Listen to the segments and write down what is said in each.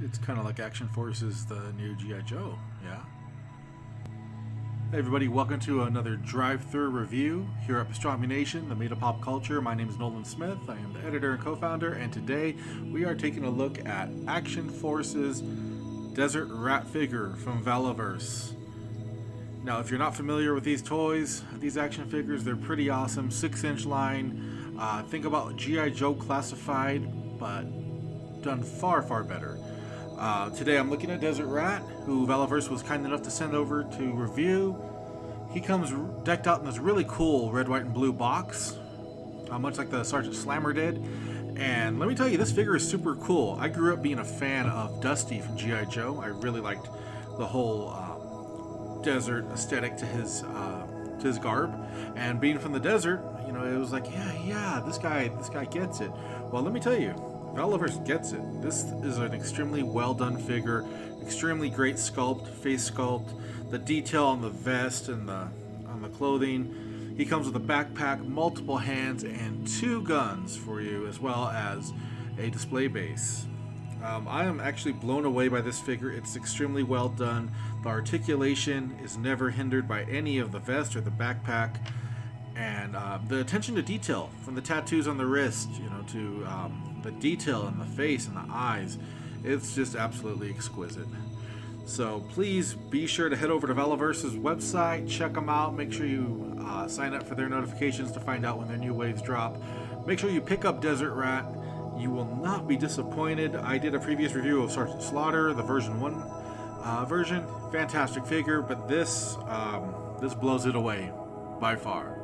It's kind of like Action Forces, the new G.I. Joe, yeah? Hey everybody, welcome to another drive-through review here at Pastramination, the Made of Pop Culture. My name is Nolan Smith. I am the editor and co-founder, and today we are taking a look at Action Forces Desert Rat figure from Valaverse. Now, if you're not familiar with these toys, these action figures, they're pretty awesome. Six-inch line. Uh, think about G.I. Joe classified, but done far, far better. Uh, today I'm looking at Desert Rat, who Valaverse was kind enough to send over to review. He comes decked out in this really cool red, white, and blue box, uh, much like the Sergeant Slammer did. And let me tell you, this figure is super cool. I grew up being a fan of Dusty from G.I. Joe. I really liked the whole um, desert aesthetic to his uh, to his garb, and being from the desert, you know, it was like, yeah, yeah, this guy, this guy gets it. Well, let me tell you, Valaverse gets it. This is an extremely well done figure, extremely great sculpt, face sculpt, the detail on the vest and the on the clothing. He comes with a backpack, multiple hands, and two guns for you, as well as a display base. Um, I am actually blown away by this figure. It's extremely well done. The articulation is never hindered by any of the vest or the backpack and uh, the attention to detail from the tattoos on the wrist, you know, to um, the detail in the face and the eyes, it's just absolutely exquisite. So please be sure to head over to Valaverse's website, check them out, make sure you uh, sign up for their notifications to find out when their new waves drop. Make sure you pick up Desert Rat. You will not be disappointed. I did a previous review of Sergeant Slaughter, the version 1 uh, version. Fantastic figure, but this, um, this blows it away by far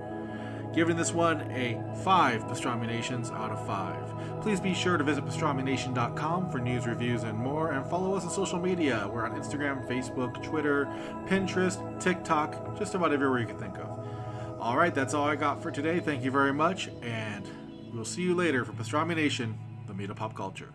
giving this one a 5 Pastraminations out of 5. Please be sure to visit pastramination.com for news, reviews, and more, and follow us on social media. We're on Instagram, Facebook, Twitter, Pinterest, TikTok, just about everywhere you can think of. All right, that's all I got for today. Thank you very much, and we'll see you later for Pastramination, the meat of pop culture.